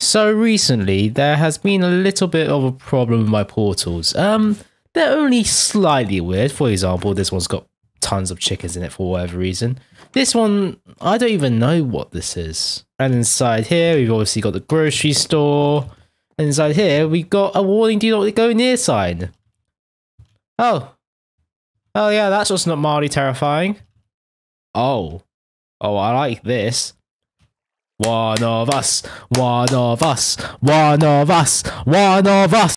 So recently, there has been a little bit of a problem with my portals. Um, they're only slightly weird. For example, this one's got tons of chickens in it for whatever reason. This one, I don't even know what this is. And inside here, we've obviously got the grocery store. And inside here, we've got a warning do not go near sign. Oh. Oh yeah, that's just not mildly terrifying. Oh. Oh, I like this. One of us, one of us, one of us, one of us.